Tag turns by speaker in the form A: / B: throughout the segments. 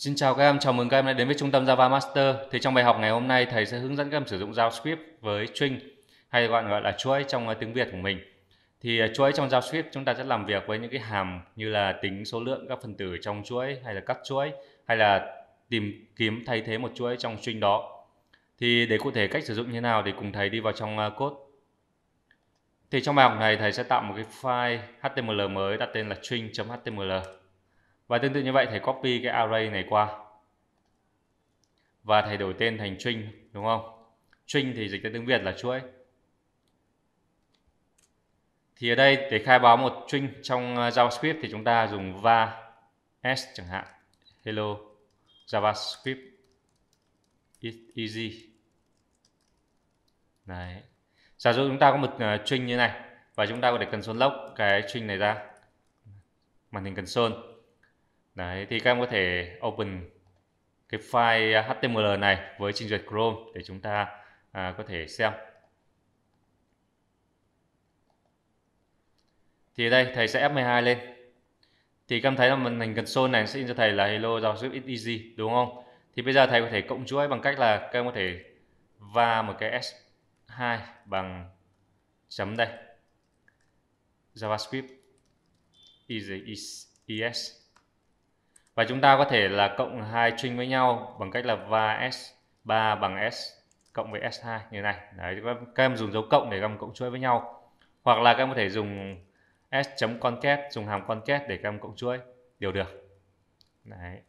A: Xin chào các em, chào mừng các em đã đến với trung tâm Java Master. Thì trong bài học ngày hôm nay thầy sẽ hướng dẫn các em sử dụng JavaScript với string hay gọi gọi là chuỗi trong ờ, tiếng Việt của mình. Thì ờ, chuỗi trong JavaScript chúng ta sẽ làm việc với những cái hàm như là tính số lượng các phần tử trong chuỗi hay là cắt chuỗi hay là tìm kiếm thay thế một chuỗi trong string đó. Thì để cụ thể cách sử dụng như thế nào thì cùng thầy đi vào trong ờ, code. Thì trong bài học này thầy sẽ tạo một cái file HTML mới đặt tên là string.html và tương tự như vậy thầy copy cái array này qua. Và thầy đổi tên thành string đúng không? String thì dịch ra tiếng Việt là chuỗi. Thì ở đây để khai báo một string trong ờ, JavaScript thì chúng ta dùng var s chẳng hạn. Hello JavaScript is easy. Đấy. Giả dụ chúng ta có một ờ, uh, string như này và chúng ta có thể console log cái string này ra. Màn hình console Đấy, thì các em có thể open cái file HTML này với trình duyệt Chrome để chúng ta à, có thể xem. Thì đây thầy sẽ F12 lên. Thì các em thấy là màn hình console này sẽ in cho thầy là hello JavaScript is easy đúng không? Thì bây giờ thầy có thể cộng chuỗi bằng cách là các em có thể va một cái S2 bằng chấm đây. JavaScript is, is is và chúng ta có thể là cộng hai string với nhau bằng cách là va s3 bằng s cộng với s2 như này. Đấy các em dùng dấu cộng để các em cộng chuỗi với nhau. Hoặc là các em có thể dùng s.concat dùng hàm concat để các em cộng chuỗi. Đều được. Đấy.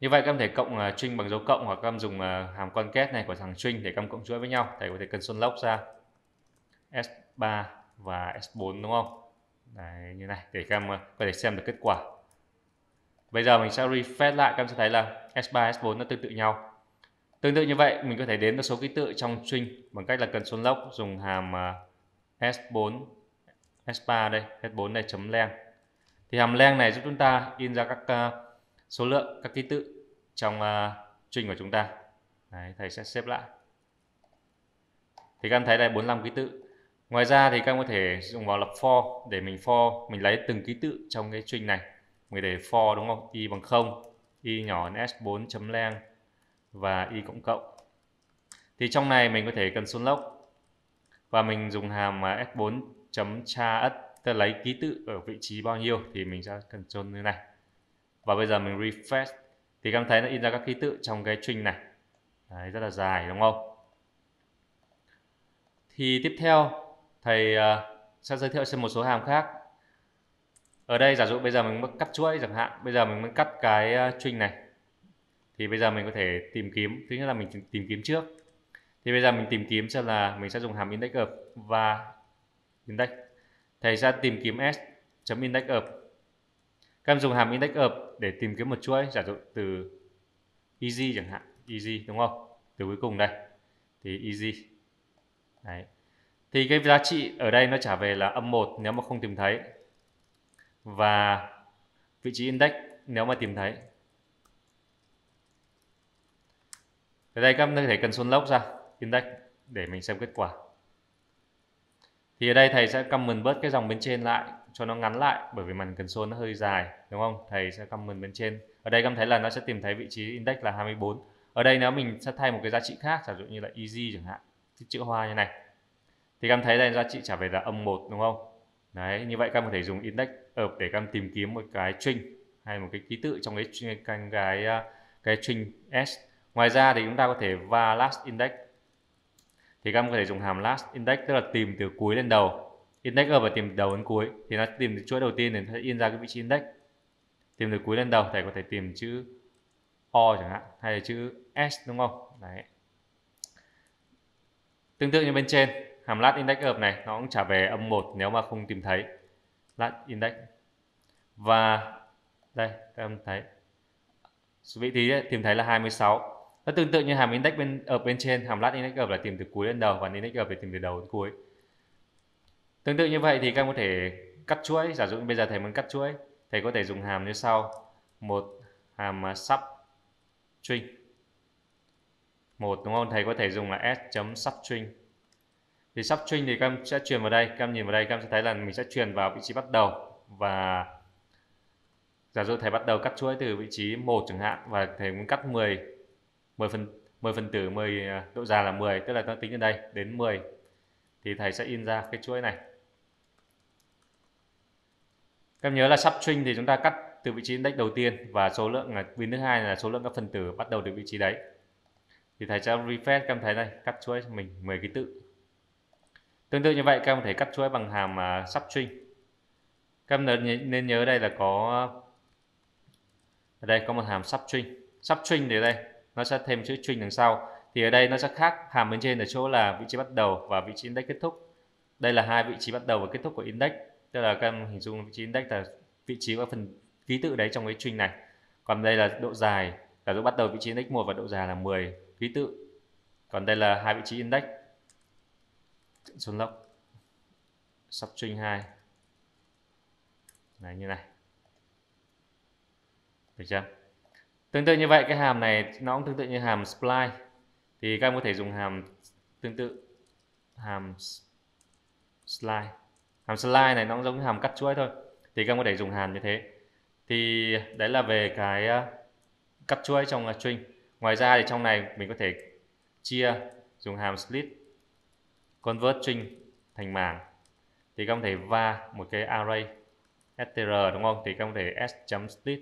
A: Như vậy các em thể cộng uh, string bằng dấu cộng hoặc các em dùng uh, hàm concat này của thằng string để các em cộng chuỗi với nhau. Thầy có thể console log ra. S3 và s4 đúng không? Đấy như này để các em uh, có thể xem được kết quả. Bây giờ mình sẽ refresh lại các em sẽ thấy là S3, S4 nó tương tự nhau. Tương tự như vậy, mình có thể đến được số ký tự trong string bằng cách là cần console log dùng hàm à, S4, S3 đây, S4 này chấm len. Thì hàm len này giúp chúng ta in ra các uh, số lượng, các ký tự trong uh, string của chúng ta. Đấy, thầy sẽ xếp lại. Thì các em thấy đây 45 ký tự. Ngoài ra thì các em có thể dùng vào lập for để mình for, mình lấy từng ký tự trong cái string này người để for đúng không? Y bằng 0 y nhỏ hơn s4 chấm len và y cộng cộng. Thì trong này mình có thể cần console lốc. Và mình dùng hàm s4 chấm tra ất ta lấy ký tự ở vị trí bao nhiêu thì mình sẽ cần control như này. Và bây giờ mình refresh. Thì các em thấy nó in ra các ký tự trong cái string này. Đấy, rất là dài đúng không? Thì tiếp theo thầy ờ, sẽ giới thiệu xem một số hàm khác ở đây giả dụ bây giờ mình muốn cắt chuỗi chẳng hạn bây giờ mình muốn cắt cái ờ, string này thì bây giờ mình có thể tìm kiếm thứ nhất là mình tìm kiếm trước. Thì bây giờ mình tìm kiếm xem là mình sẽ dùng hàm index of và index. Thầy sẽ tìm kiếm s chấm index of. Các em dùng hàm index of để tìm kiếm một chuỗi giả dụ từ easy chẳng hạn easy đúng không? Từ cuối cùng đây thì easy. Đấy. Thì cái giá trị ở đây nó trả về là âm 1 nếu mà không tìm thấy và vị trí index nếu mà tìm thấy. Ở đây các bạn có thể cần xuân lốc ra, index, để mình xem kết quả. Thì ở đây thầy sẽ comment bớt cái dòng bên trên lại, cho nó ngắn lại, bởi vì màn console nó hơi dài, đúng không? Thầy sẽ comment bên trên. Ở đây các thấy là nó sẽ tìm thấy vị trí index là 24 ở đây nếu mình sẽ thay một cái giá trị khác, giả dụ như là easy chẳng hạn, cái chữ hoa như này. Thì các thấy đây, giá trị trả về là âm 1 đúng không? Đấy như vậy các em có thể dùng index up để các em tìm kiếm một cái string hay một cái ký tự trong cái cái cái, cái string s. Ngoài ra thì chúng ta có thể va last index. Thì các em có thể dùng hàm last index tức là tìm từ cuối lên đầu. Index up và tìm từ đầu đến cuối thì nó tìm từ chuỗi đầu tiên thì nó sẽ in ra cái vị trí index. Tìm từ cuối lên đầu thầy có thể tìm chữ o chẳng hạn hay là chữ s đúng không? Đấy. Tương tự như bên trên hàm lat index up này, nó cũng trả về âm 1 nếu mà không tìm thấy. Lat index. Và đây, các em thấy. Vị trí tìm thấy là 26 nó tương tự như hàm index bên, ở bên trên. Hàm lat index up là tìm từ cuối lên đầu và index up thì tìm từ đầu đến cuối. Tương tự như vậy thì các em có thể cắt chuỗi. Giả dụ bây giờ thầy muốn cắt chuỗi, thầy có thể dùng hàm như sau. Một hàm sub string. Một, đúng không? Thầy có thể dùng là s substring thì sắp substring thì các em sẽ truyền vào đây, các em nhìn vào đây, các em sẽ thấy là mình sẽ truyền vào vị trí bắt đầu. Và giả dụ thầy bắt đầu cắt chuỗi từ vị trí 1 chẳng hạn, và thầy muốn cắt 10 10 phần 10 phần tử 10 à, độ dài là 10 tức là nó tính ở đây đến 10 thì thầy sẽ in ra cái chuỗi này. Các em nhớ là substring thì chúng ta cắt từ vị trí index đầu tiên, và số lượng là pin thứ hai là số lượng các phần tử bắt đầu từ vị trí đấy. Thì thầy sẽ refresh, các em thấy đây, cắt chuỗi mình 10 ký tự tương tự như vậy các em có thể cắt chuỗi bằng hàm uh, substring. Các em nên nhớ đây là có ở đây có một hàm substring. Substring thì đây nó sẽ thêm chữ string đằng sau. Thì ở đây nó sẽ khác hàm bên trên ở chỗ là vị trí bắt đầu và vị trí index kết thúc. Đây là hai vị trí bắt đầu và kết thúc của index. Tức là các em hình dung vị trí index là vị trí của phần ký tự đấy trong cái string này. Còn đây là độ dài là lúc bắt đầu vị trí index 1 và độ dài là 10 ký tự. Còn đây là hai vị trí index xuân lốc substring 2 này, như này. Được chưa? Tương tự như vậy, cái hàm này nó cũng tương tự như hàm spline thì các em có thể dùng hàm tương tự hàm slide. Hàm slide này nó cũng giống như hàm cắt chuỗi thôi. Thì các em có thể dùng hàm như thế. Thì đấy là về cái ờ, cắt chuỗi trong ờ, string. Ngoài ra thì trong này mình có thể chia, dùng hàm split convert string thành mảng thì các ông có thể va một cái array, str, đúng không? Thì các ông có thể s.split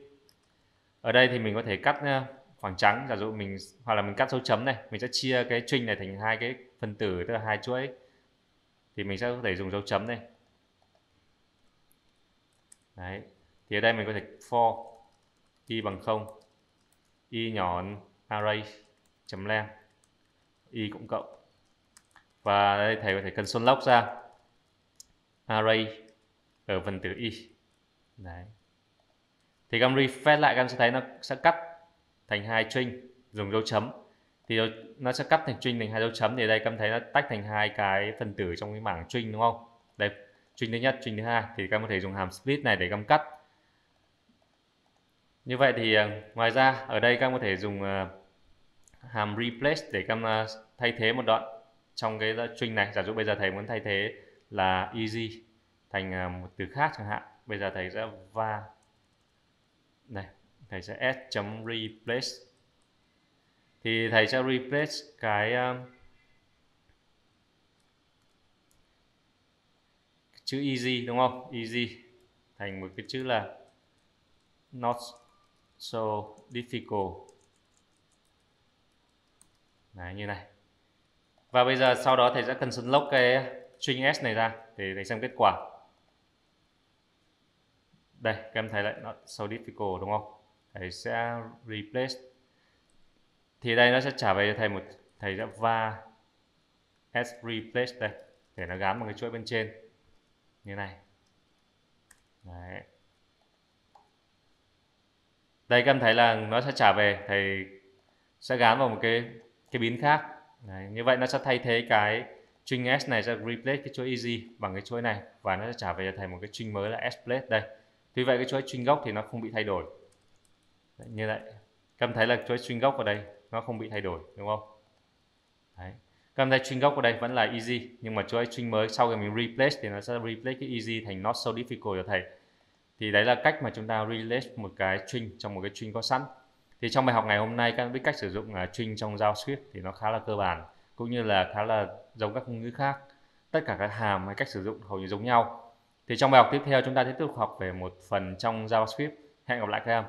A: ở đây thì mình có thể cắt ờ, khoảng trắng. Giả dụ mình, hoặc là mình cắt dấu chấm này, mình sẽ chia cái string này thành hai cái phần tử, tức là hai chuỗi. Thì mình sẽ có thể dùng dấu chấm này đấy. Thì ở đây mình có thể for y bằng 0 y nhỏ array chấm len. Y cũng cộng và đây, thầy có thể console log ra. Array ở phần tử y đấy. Thì các refresh lại các sẽ thấy nó sẽ cắt thành hai string, dùng dấu chấm. Thì nó sẽ cắt thành string thành hai dấu chấm. Thì đây các thấy nó tách thành hai cái phần tử trong cái mảng string, đúng không? Đây, string thứ nhất, string thứ hai. Thì các có thể dùng hàm split này để gam cắt. Như vậy thì ờ, ngoài ra, ở đây các có thể dùng ờ, hàm replace để các ờ, thay thế một đoạn trong cái string này. Giả dụ bây giờ thầy muốn thay thế là easy thành à, một từ khác chẳng hạn. Bây giờ thầy sẽ va đây thầy sẽ s replace. Thì thầy sẽ replace cái à, chữ easy đúng không? Easy thành một cái chữ là not so difficult. Đấy, như này và bây giờ sau đó thầy sẽ cần log cái string s này ra để thầy xem kết quả. Đây, các em thấy lại nó so difficult đúng không? Thầy sẽ replace. Thì đây nó sẽ trả về cho thầy một, thầy sẽ va s replace đây, để nó gắn vào cái chuỗi bên trên. Như này. Đấy. đây các em thấy là nó sẽ trả về, thầy sẽ gắn vào một cái cái biến khác. Đấy. như vậy nó sẽ thay thế cái string s này sẽ replace cái chuỗi easy bằng cái chuỗi này và nó sẽ trả về cho thầy một cái string mới là s plate đây. Tuy vậy cái chuỗi string gốc thì nó không bị thay đổi. Đấy, như vậy. Các em thấy là chuỗi string gốc ở đây nó không bị thay đổi đúng không? Đấy. các em thấy string gốc ở đây vẫn là easy nhưng mà chuỗi string mới sau khi mình replace thì nó sẽ replace cái easy thành not so difficult cho thầy. Thì đấy là cách mà chúng ta replace một cái string trong một cái string có sẵn thì trong bài học ngày hôm nay các biết cách sử dụng uh, string trong JavaScript thì nó khá là cơ bản cũng như là khá là giống các ngôn ngữ khác. Tất cả các hàm hay cách sử dụng hầu như giống nhau. Thì trong bài học tiếp theo chúng ta sẽ tiếp tục học về một phần trong JavaScript hẹn gặp lại các em.